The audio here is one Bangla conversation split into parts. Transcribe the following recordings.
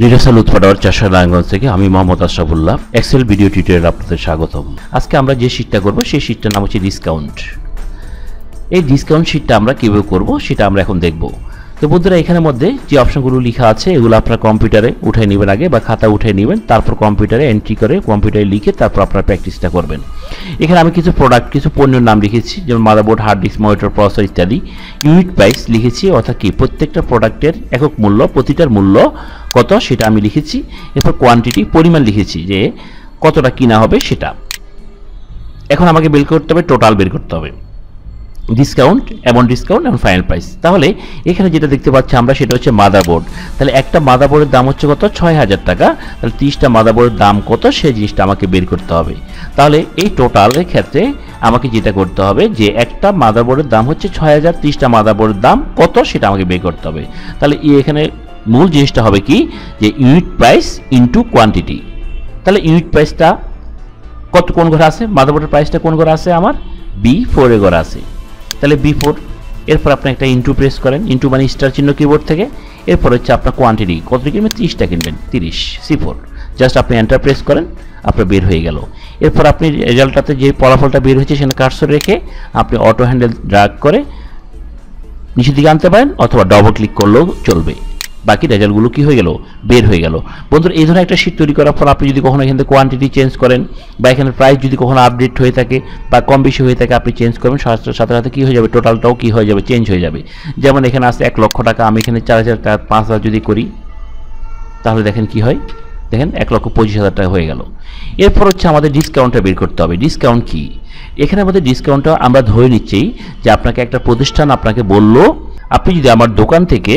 লিডাসাল উৎপাদার চাষা নারায়ণগঞ্জ থেকে আমি Mohammad Ashrafullah. Excel video tutorial আপনাদের স্বাগতম। আজকে আমরা যে শীটটা করব, সেই শীটটার নাম হচ্ছে ডিসকাউন্ট এই ডিসকাউন্ট শীটটা আমরা কীভাবে করব, সেটা আমরা এখন দেখব। তো বন্ধুরা, এখানের মধ্যে যে অপশনগুলো লেখা আছে, এগুলো আপনার কম্পিউটারে উঠে নেবেন আগে বা খাতা উঠে নেবেন, তারপর কম্পিউটারে এন্ট্রি করে কম্পিউটারে লিখে তারপর আপনার প্র্যাকটিসটা করবেন। এখানে আমি কিছু প্রোডাক্ট কিছু পণ্যের নাম লিখেছি, যেমন motherboard hard disk monitor processor ইত্যাদি। ইউনিট প্রাইস লিখেছি, অর্থাৎ কি, প্রত্যেকটা প্রোডাক্টের একক মূল্য, প্রতিটার মূল্য কত সেটা আমি লিখেছি। এরপর কোয়ান্টিটি পরিমাণ লিখেছি, যে কতটা কিনা হবে সেটা। এখন আমাকে বের করতে হবে টোটাল বের করতে হবে। ডিসকাউন্ট এমন ডিসকাউন্ট এবং ফাইনাল প্রাইস তাহলে এখানে যেটা দেখতে পাচ্ছি আমরা সেটা হচ্ছে মাদারবোর্ড তাহলে একটা মাদারবোর্ডের দাম হচ্ছে কত? ছয় হাজার টাকা। তাহলে তিরিশটা মাদারবোর্ডের দাম কত? সেই জিনিসটা আমাকে বের করতে হবে। তাহলে এই টোটালের ক্ষেত্রে আমাকে যেটা করতে হবে যে একটা মাদারবোর্ডের দাম হচ্ছে ছয় হাজার, তিরিশটা মাদারবোর্ডের দাম কত সেটা আমাকে বের করতে হবে। তাহলে এখানে মূল জিনিসটা হবে কি? যে ইউনিট প্রাইস ইনটু কোয়ান্টিটি তাহলে ইউনিট প্রাইসটা কত কোন ঘরে আছে? মাদারবোর্ডের প্রাইসটা কোন ঘরে আছে আমার? বি ফোরে ঘরে আছে। তাহলে বি ফোর এরপর আপনি একটা ইন্টু প্রেস করেন ইন্টু মানে স্টার চিহ্ন কিবোর্ড থেকে, এরপর হচ্ছে আপনার কোয়ান্টিটি কত কিনবেন তিরিশটা কিনবেন, তিরিশ সি ফোর জাস্ট আপনি এন্টার প্রেস করেন, আপনার বের হয়ে গেল। এরপর আপনি রেজাল্টটাতে যে ফলাফলটা বের হয়েছে সেখানে কার্সর রেখে আপনি অটো হ্যান্ডেল ড্রাগ করে নিচের দিকে আনতে পারেন, অথবা ডবল ক্লিক করলেও চলবে। বাকি রেজাল্টগুলো কি হয়ে গেল? বের হয়ে গেল। বন্ধুরা, এই ধরনের একটা শিট তৈরি করার পর আপনি যদি কখনো এখান থেকে কোয়ান্টিটি চেঞ্জ করেন বা এখানে প্রাইস যদি কখনো আপডেট হয়ে থাকে বা কম বেশি হয়ে থাকে, আপনি চেঞ্জ করবেন। সাথে সাথে কী হয়ে যাবে? টোটালটাও কী হয়ে যাবে? চেঞ্জ হয়ে যাবে। যেমন এখানে আসছে এক লক্ষ টাকা। আমি এখানে চার হাজার টাকা, পাঁচ হাজার যদি করি, তাহলে দেখেন কি হয়? দেখেন এক লক্ষ পঁচিশ হাজার টাকা হয়ে গেল। এরপর হচ্ছে আমাদের ডিসকাউন্টটা বের করতে হবে। ডিসকাউন্ট কি? এখানে আমাদের ডিসকাউন্টটা আমরা ধরে নিচ্ছি যে আপনাকে একটা প্রতিষ্ঠান আপনাকে বলল, আপনি যদি আমার দোকান থেকে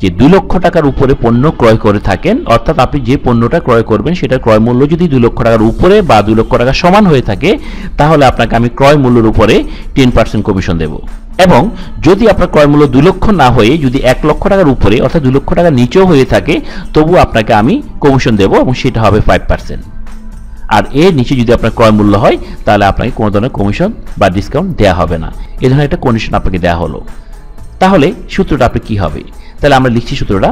যে দুই লক্ষ টাকার উপরে পণ্য ক্রয় করে থাকেন, অর্থাৎ আপনি যে পণ্যটা ক্রয় করবেন সেটা ক্রয় মূল্য যদি দুই লক্ষ টাকার উপরে বা দুই লক্ষ টাকা সমান হয়ে থাকে, তাহলে আপনাকে আমি ক্রয় মূল্যের উপরে টেন পার্সেন্ট কমিশন দেব। এবং যদি আপনার ক্রয় মূল্য দুই লক্ষ না হয়ে যদি এক লক্ষ টাকার উপরে, অর্থাৎ দুই লক্ষ টাকার নিচেও হয়ে থাকে, তবু আপনাকে আমি কমিশন দেব এবং সেটা হবে ফাইভ পার্সেন্ট। আর এর নিচে যদি আপনার ক্রয় মূল্য হয়, তাহলে আপনাকে কোনো ধরনের কমিশন বা ডিসকাউন্ট দেওয়া হবে না। এ ধরনের একটা কন্ডিশন আপনাকে দেওয়া হলো। তাহলে সূত্রটা আপনি কী হবে? তাহলে আমরা লিখছি সূত্রটা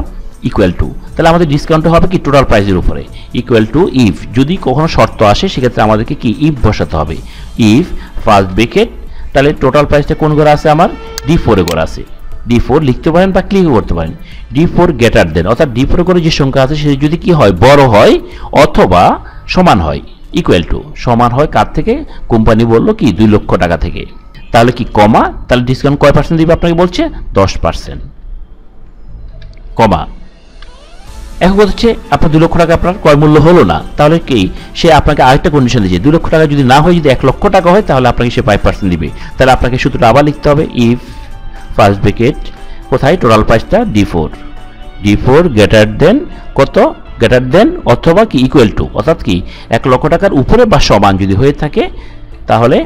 ইকুয়াল টু তাহলে আমাদের ডিসকাউন্ট হবে কি টোটাল প্রাইসের উপরে। ইকুয়াল টু ইফ যদি কখনো শর্ত আসে, সেক্ষেত্রে আমাদেরকে কি ইফ বসাতে হবে। ইফ ফার্স্ট ব্রেকেট তাহলে টোটাল প্রাইসটা কোন ঘরে আছে আমার? ডি ফোরে ঘরে আছে। ডি ফোর লিখতে পারেন বা ক্লিক করতে পারেন। ডি ফোর গেটার দেন অর্থাৎ ডি ফোর করে যে সংখ্যা আছে সেটা যদি কি হয়, বড় হয়, অথবা সমান হয় ইকুয়াল টু সমান হয় কার থেকে? কোম্পানি বলল কি, দুই লক্ষ টাকা থেকে। তাহলে কি কমা তাহলে ডিসকাউন্ট কয় পার্সেন্ট দিবে আপনাকে বলছে? দশ পার্সেন্ট কমা। এখন কথা হচ্ছে, আপনার দু লক্ষ টাকা আপনার ক্রয় মূল্য হলো না, তাহলে কি সে আপনাকে আরেকটা কন্ডিশন দিয়েছে? দু লক্ষ টাকা যদি না হয়, যদি এক লক্ষ টাকা হয়, তাহলে আপনাকে সে ফাইভ পার্সেন্ট দিবে। তাহলে আপনাকে সূত্রটা আবার লিখতে হবে ইফ ফার্স্ট ব্রেকেট কোথায়? টোটাল প্রাইসটা D four D four greater than কত? গ্রেটার দেন অথবা কি? ইকুয়াল টু অর্থাৎ কি, এক লক্ষ টাকার উপরে বা সমান যদি হয়ে থাকে, তাহলে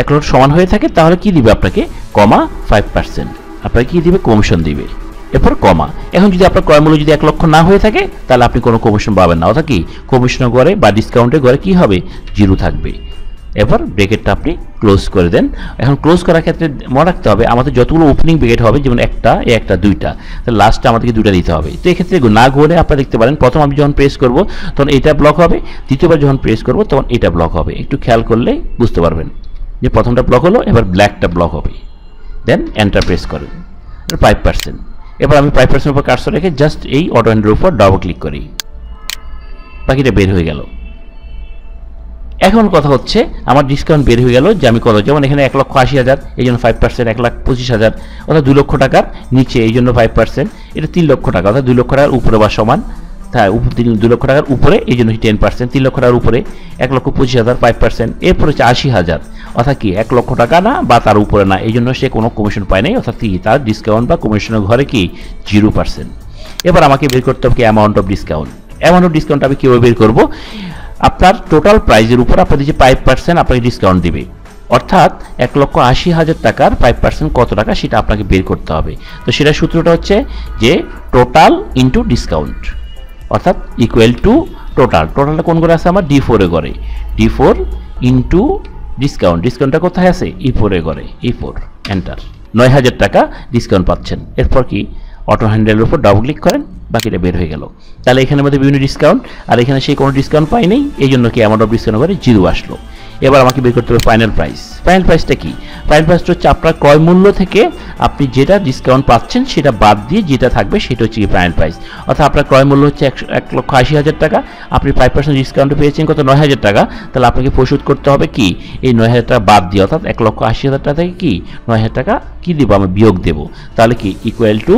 এক লক্ষ সমান হয়ে থাকে, তাহলে কি দিবে আপনাকে? কমা ফাইভ পার্সেন্ট আপনাকে কি দিবে? কমিশন দিবে। এরপর কমা। এখন যদি আপনার ক্রয় মূল্য যদি এক লক্ষ না হয়ে থাকে, তাহলে আপনি কোনো কমিশন পাবেন না। অর্থাৎ কি কমিশনের গড়ে বা ডিসকাউন্টের গড়ে কি হবে? জিরো থাকবে। এবার ব্রেকেটটা আপনি ক্লোজ করে দেন। এখন ক্লোজ করার ক্ষেত্রে মনে রাখতে হবে, আমাদের যতগুলো ওপেনিং ব্রেকেট হবে, যেমন একটা একটা, দুইটা, তাহলে লাস্টে আমাদেরকে দুইটা দিতে হবে। তো এক্ষেত্রে না ঘুরে আপনারা দেখতে পারেন, প্রথম আমি যখন প্রেস করব, তখন এটা ব্লক হবে। দ্বিতীয়বার যখন প্রেস করব, তখন এটা ব্লক হবে। একটু খেয়াল করলে বুঝতে পারবেন যে প্রথমটা ব্লক হলো, এবার ব্ল্যাকটা ব্লক হবে। দেন এন্টার প্রেস করেন। ফাইভ পার্সেন্ট এবার আমি ফাইভ পার্সেন্ট উপর কার্সর রেখে জাস্ট এই অটো হ্যান্ডের উপর ডবল ক্লিক করি। বাকিটা বের হয়ে গেল। এখন কথা হচ্ছে, আমার ডিসকাউন্ট বের হয়ে গেল যে আমি কত, যেমন এখানে এক লক্ষ আশি হাজার, এই জন্য ফাইভ পার্সেন্ট এক লাখ পঁচিশ হাজার, অর্থাৎ দু লক্ষ টাকার নিচে, এই জন্য ফাইভ পার্সেন্ট এটা তিন লক্ষ টাকা, অর্থাৎ দু লক্ষ টাকার উপরে বা সমান তাই দু লক্ষ টাকার উপরে, এই জন্য টেন পার্সেন্ট তিন লক্ষ টাকার উপরে এক লক্ষ পঁচিশ হাজার ফাইভ পার্সেন্ট এরপর হচ্ছে আশি হাজার। অর্থাৎ কি, এক লক্ষ টাকা না বা তার উপরে না, এই জন্য সে কোনো কমিশন পায় নাই, অর্থাৎ কি, তার ডিসকাউন্ট বা কমিশনের ঘরে কি জিরো পার্সেন্ট এবার আমাকে বের করতে হবে কি amount of discount amount of discount আমি কীভাবে বের করব? আপনার টোটাল প্রাইজের উপর আপনাদের যে ফাইভ পার্সেন্ট আপনাকে ডিসকাউন্ট দিবে। অর্থাৎ এক লক্ষ আশি হাজার টাকার ফাইভ পার্সেন্ট কত টাকা সেটা আপনাকে বের করতে হবে। তো সেটা সূত্রটা হচ্ছে যে টোটাল ইন্টু ডিসকাউন্ট অর্থাৎ ইকুয়াল টু টোটাল টোটালটা কোন করে আছে? আমার ডি ফোরে করে ডি ফোর ইন্টু ডিসকাউন্ট ডিসকাউন্টটা কোথায় আছে? ই ফোরে করে ই ফোর এন্টার নয় হাজার টাকা ডিসকাউন্ট পাচ্ছেন। এরপর কি? অটো হ্যান্ডেলের উপর ডাবল ক্লিক করেন, বাকিটা বের হয়ে গেল। তাহলে এখানে মধ্যে বিভিন্ন ডিসকাউন্ট আর এখানে সেই কোনো ডিসকাউন্ট পাইনি এই জন্য কি অ্যামাউন্ট অফ ডিসকাউন্ট করে জিরো আসলো। এবার আমাকে বের করতে হবে ফাইনাল প্রাইস ফাইনাল প্রাইসটা কি? ফাইনাল প্রাইসটা হচ্ছে আপনার ক্রয় মূল্য থেকে আপনি যেটা ডিসকাউন্ট পাচ্ছেন সেটা বাদ দিয়ে যেটা থাকবে সেটা হচ্ছে কি ফাইনাল প্রাইস অর্থাৎ আপনার ক্রয় মূল্য হচ্ছে একশো, এক লক্ষ আশি হাজার টাকা, আপনি ফাইভ পার্সেন্ট ডিসকাউন্ট পেয়েছেন কত? নয় হাজার টাকা। তাহলে আপনাকে পরিশোধ করতে হবে কি? এই নয় হাজার টাকা বাদ দিয়ে, অর্থাৎ এক লক্ষ আশি হাজার টাকা থেকে কি? নয় হাজার টাকা কী দেবো? আমি বিয়োগ দেবো। তাহলে কি? Equal to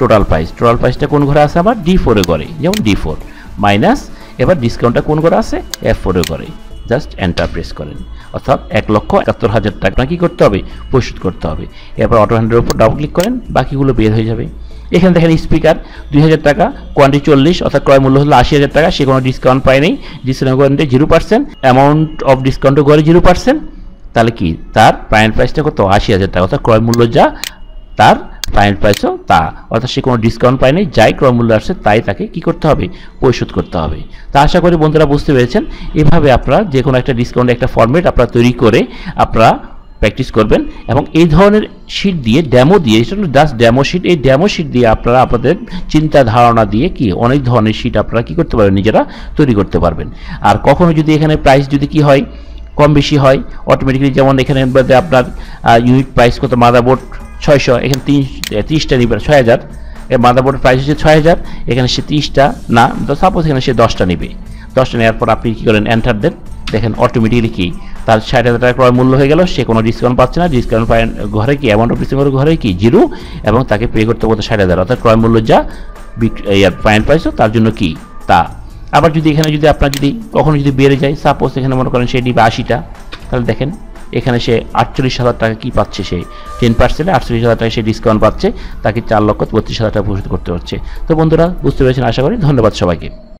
total price total প্রাইসটা কোন ঘরে আছে আবার? ডি ফোরে করে যেমন ডি ফোর মাইনাস এবার ডিসকাউন্টটা কোন ঘরে আছে? এফ ফোরে ঘরে। জাস্ট এন্টার প্রেস করেন। অর্থাৎ এক লক্ষ একাত্তর হাজার টাকা। কী করতে হবে? পরিশোধ করতে হবে। এরপর অটো হ্যান্ডের উপর ডাবল ক্লিক করেন, বাকিগুলো বের হয়ে যাবে। এখানে দেখেন স্পিকার দুই হাজার টাকা কোয়ান্টিটি চল্লিশ, অর্থাৎ ক্রয় মূল্য হলো আশি হাজার টাকা, সে কোনো ডিসকাউন্ট পায় নেই। Discount quantity zero percent amount of ডিসকাউন্টও করে জিরো পার্সেন্ট তাহলে কি? তার প্রাইম প্রাইসটা কত? আশি হাজার টাকা, অর্থাৎ ক্রয় মূল্য যা, তার ফাইনাল প্রাইসও তা। অর্থাৎ সে কোনো ডিসকাউন্ট পায়নি, যাই ক্রয় মূল্য আসছে তাই তাকে কি করতে হবে? পরিশোধ করতে হবে। তা আশা করি বন্ধুরা বুঝতে পেরেছেন। এভাবে আপনারা যে কোনো একটা ডিসকাউন্ট একটা ফর্মেট আপনারা তৈরি করে আপনারা প্র্যাকটিস করবেন এবং এই ধরনের শিট দিয়ে ড্যামো দিয়ে, এটা জাস্ট ড্যামো শিট এই ড্যামো শিট দিয়ে আপনারা আপনাদের চিন্তা ধারণা দিয়ে কি অনেক ধরনের শিট আপনারা কি করতে পারবেন? নিজেরা তৈরি করতে পারবেন। আর কখনো যদি এখানে প্রাইস যদি কি হয়, কম বেশি হয় অটোমেটিক্যালি যেমন এখানে আপনার ইউনিট প্রাইস কত মাদারবোর্ড ছয়শো, এখানে তিন তিরিশটা নিবে, ছয় হাজার। এর মাদারবোর্ডের প্রাইস হচ্ছে ছয় হাজার। এখানে সে তিরিশটা, না সাপোজ এখানে সে দশটা নেবে। দশটা নেওয়ার পর আপনি কী করেন? এন্টার দেন। দেখেন অটোমেটিকলি কি? তার ষাট হাজার টাকা ক্রয় মূল্য হয়ে গেল, সে কোনো ডিসকাউন্ট পাচ্ছে না। ডিসকাউন্ট পায়, ঘরে কি? অ্যামাউন্ট অফ ডিসকাউন্ট ঘরে কি? জিরো এবং তাকে পে করতে করতে ষাট হাজার। অর্থাৎ ক্রয় মূল্য যা ফাইন প্রাইসও তার জন্য কি? তা। আবার যদি এখানে যদি আপনার যদি কখনো যদি বেড়ে যায় সাপোজ এখানে মনে করেন সে নিবে আশিটা, তাহলে দেখেন এখানে সে আটচল্লিশ হাজার টাকা কী পাচ্ছে সে? টেন পার্সেন্টে আটচল্লিশ হাজার টাকা সে ডিসকাউন্ট পাচ্ছে, তাকে চার লক্ষ বত্রিশ হাজার টাকা পরিশোধ করতে হচ্ছে। তো বন্ধুরা, বুঝতে পেরেছেন? আশা করি। ধন্যবাদ সবাইকে।